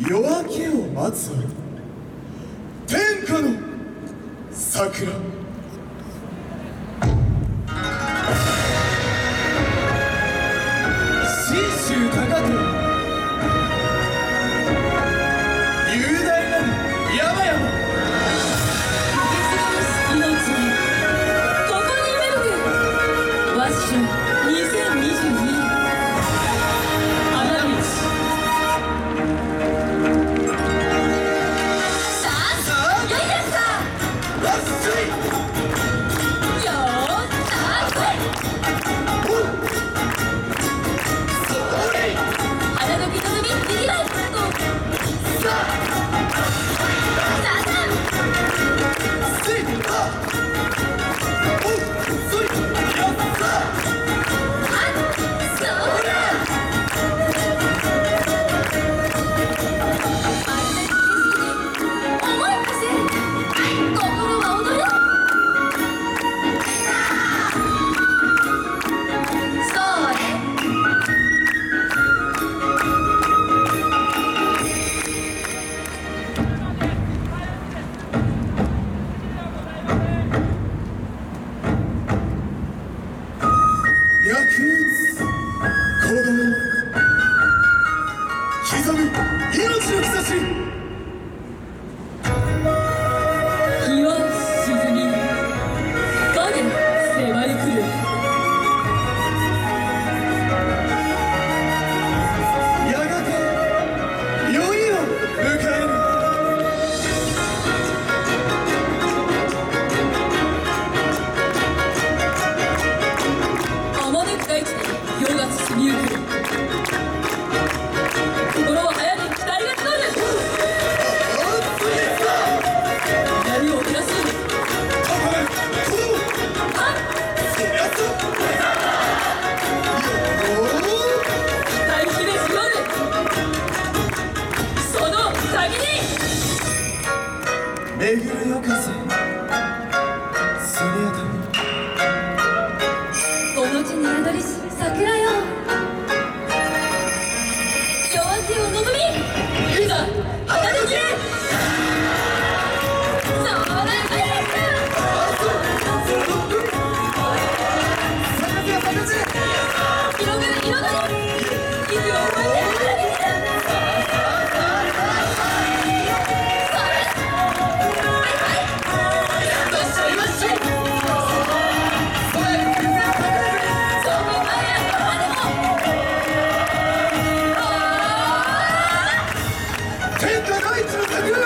夜明けを待つ天下の桜。野球行刻む命の兆し。揺れよ風。This is